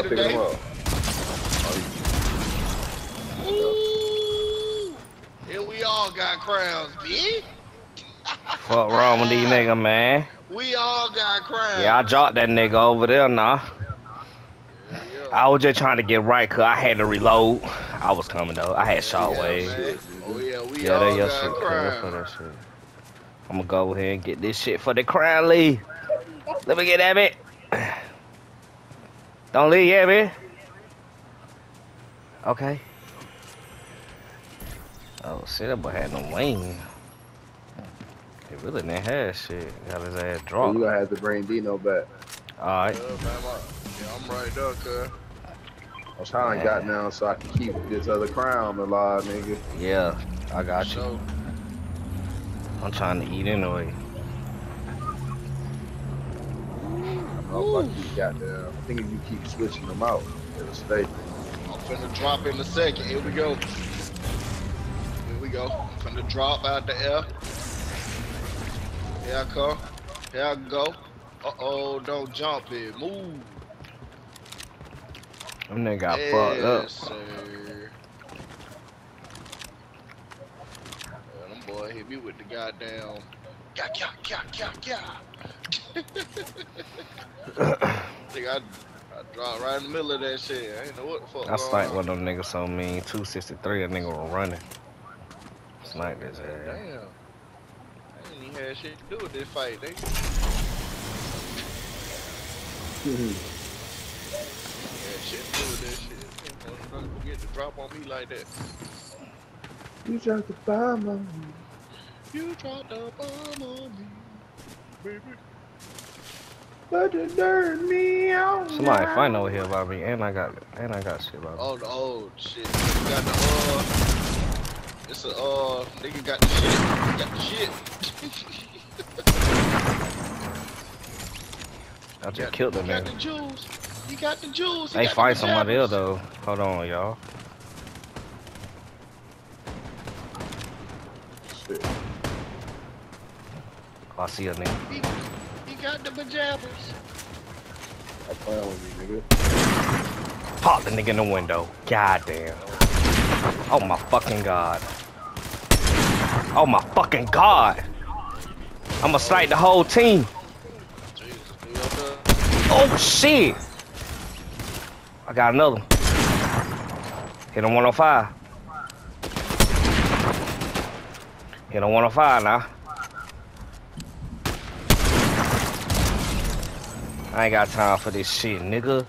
about back picking him today. up. Ooh, and we all got crowns, bitch. What wrong with these niggas, man. We all got crowns. Yeah, I dropped that nigga over there now. Yeah. I was just trying to get right, cause I had to reload. I was coming though. I had shockwave. Yeah, man. oh yeah, we Yeah, all that your got shit. for crowns. that shit. I'm gonna go ahead and get this shit for the crown Lee. Let me get that bit. Don't leave yet, man. Okay. Oh shit, that boy had no wing. He really didn't have shit. Got his ass So dropped. you gonna have to bring Dino back. Alright. Yeah, I'm- yeah, I'm right there, cuz. I'm trying to got down so I can keep this other crown alive, nigga. Yeah, I got you. So, I'm trying to eat anyway. I don't know if I keep got down. I think if you keep switching them out, it'll stay. I'm finna drop in a second. Here we go. Here we go. I'm finna drop out the air. Here I come. Here I go. Uh oh, don't jump it. Move. Them nigga got fucked up. Yes, sir. Yeah, them boy hit me with the goddamn. Yeah, yeah, yeah, yeah, yeah. Think I, I dropped right in the middle of that shit. I ain't know what the fuck. I going sniped on. one of them niggas so mean. 263, a nigga was running. Sniped his Damn. ass. I ain't even had shit to do with this fight. They had shit to do with that shit. Ain't gonna forget to drop on me like that. you dropped the bomb on me. You dropped a bomb on me, baby. But it turned me on. Somebody find over here about me, and I got and I got shit about me. Oh, the old shit. You got the uh. It's a uh. Nigga got the shit. Got the shit. I just killed the You got the jewels. You got the jewels. They got the fight somebody else though. Hold on, y'all. Shit. I see a nigga. He, he got the pajamas. I playing with me, nigga. Pop the nigga in the window. God damn. Oh my fucking god. Oh my fucking god. I'ma snipe the whole team. Jesus, we up there. Oh shit! I got another. Hit him 105. Hit on 105 now. I ain't got time for this shit, nigga.